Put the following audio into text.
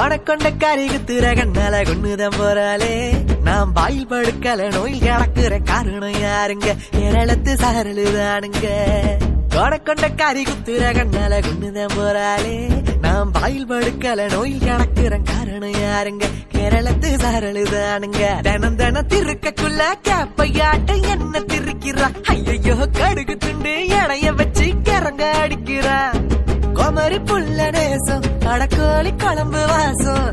கொண்ட கறி குத்துற கண்ணால கொண்டுதான் போறாளே. நான் பாயில் படுக்கல நோயில் கிடக்குற காரணம் யாருங்க? கேரளத்து சாரலுதானுங்க கொண்ட கறி குத்துற கண்ணால கொண்டுதான் போறாளே. நான் பாயில் படுக்கல நோயில் கிடக்குற காரணம் யாருங்க? கேரளத்து சாரலுதானுங்க தனம் தன திருக்கக்குள்ள கேப்பையாட்ட என்ன திருக்கிறா? ஐயோ கடுகு துண்டு இடைய வச்சு கிறங்க அடிக்கிறா. குமரி புள்ள நேசம் கடக்கோழி குழம்பு வாசம்.